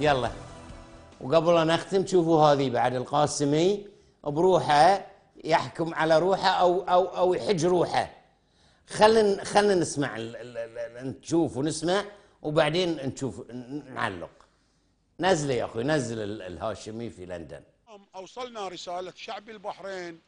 يلا. وقبل ان اختم شوفوا هذه بعد القاسمي بروحه يحكم على روحه أو أو أو يحج روحه. خلينا خلينا نسمع نشوف ونسمع وبعدين نشوف نعلق. نزله يا أخوي نزل ال- الهاشمي في لندن. أوصلنا رسالة شعب البحرين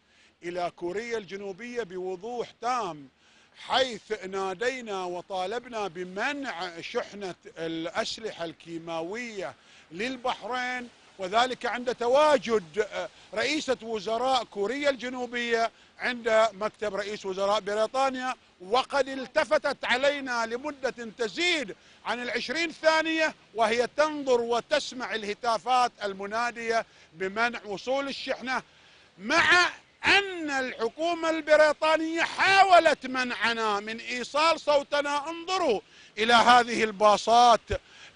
إلى كوريا الجنوبية بوضوح تام. حيث نادينا وطالبنا بمنع شحنة الأسلحة الكيماوية للبحرين وذلك عند تواجد رئيسة وزراء كوريا الجنوبية عند مكتب رئيس وزراء بريطانيا. وقد التفتت علينا لمدة تزيد عن العشرين ثانية وهي تنظر وتسمع الهتافات المنادية بمنع وصول الشحنة مع أن الحكومة البريطانية حاولت منعنا من إيصال صوتنا انظروا إلى هذه الباصات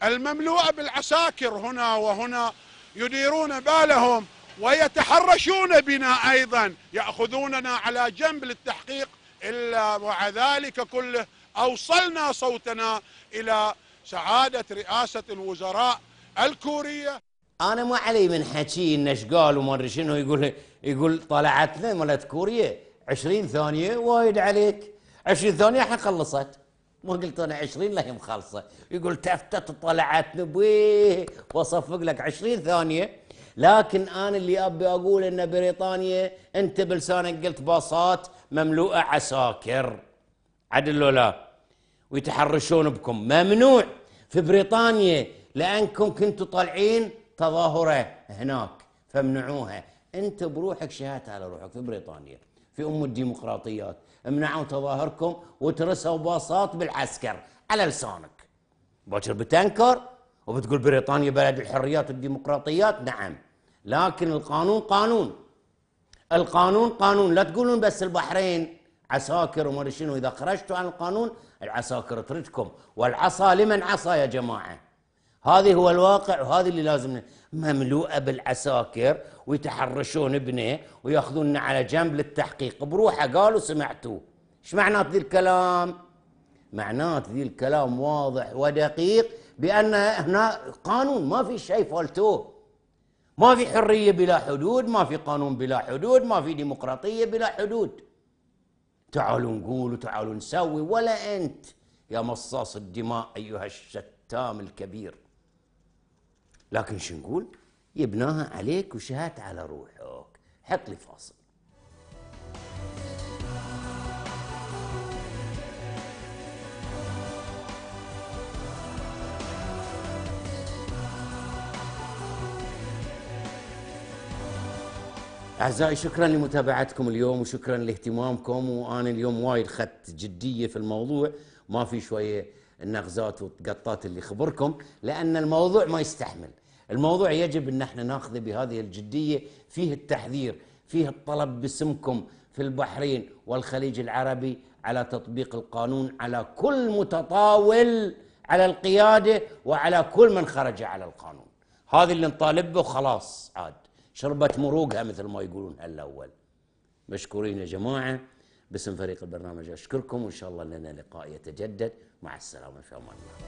المملوءة بالعساكر هنا وهنا يديرون بالهم ويتحرشون بنا أيضا يأخذوننا على جنب للتحقيق إلا مع ذلك كله أوصلنا صوتنا إلى سعادة رئاسة الوزراء الكورية. أنا ما علي من حكي انه إيش قال وما شنو يقول يقول طلعت لنا مالت كوريا. 20 ثانية وايد عليك. 20 ثانية الحين خلصت. ما قلت أنا 20 لا هي مخلصه يقول تفتت طلعت نبيه واصفق لك 20 ثانية. لكن أنا اللي أبي أقول إن بريطانيا أنت بلسانك قلت باصات مملوءة عساكر. عدل لا ويتحرشون بكم. ممنوع. في بريطانيا لأنكم كنتوا طالعين تظاهره هناك فمنعوها انت بروحك شهدت على روحك في بريطانيا في أم الديمقراطيات. منعوا تظاهركم وترسوا باصات بالعسكر على لسانك. باكر بتنكر وبتقول بريطانيا بلد الحريات والديمقراطيات؟ نعم. لكن القانون قانون. القانون قانون. لا تقولون بس البحرين عساكر وما شنو. إذا خرجتوا عن القانون العساكر تردكم. والعصا لمن عصا يا جماعة؟ هذه هو الواقع وهذه اللي لازم مملوءة بالعساكر ويتحرشون بنا وياخذوننا على جنب للتحقيق. بروحه قالوا سمعتوه. إيش معنات ذي الكلام؟ معنات ذي الكلام واضح ودقيق بأن هنا قانون ما في شيء فالتوه. ما في حرية بلا حدود ما في قانون بلا حدود ما في ديمقراطية بلا حدود. تعالوا نقول وتعالوا نسوي ولا أنت يا مصاص الدماء أيها الشتام الكبير. لكن شو نقول؟ يبناها عليك وشهات على روحك. حط لي فاصل. أعزائي شكرا لمتابعتكم اليوم وشكرا لاهتمامكم. وأنا اليوم وايد خدت جدية في الموضوع. ما في شوية النغزات والقطات اللي خبركم لأن الموضوع ما يستحمل. الموضوع يجب أن إحنا ناخذه بهذه الجدية فيه التحذير فيه الطلب باسمكم في البحرين والخليج العربي على تطبيق القانون على كل متطاول على القيادة وعلى كل من خرج على القانون. هذا اللي نطالب به وخلاص عاد. شربت مروقها مثل ما يقولون هالأول. مشكورين يا جماعة. باسم فريق البرنامج أشكركم وإن شاء الله لنا لقاء يتجدد. مع السلامة في أمان الله.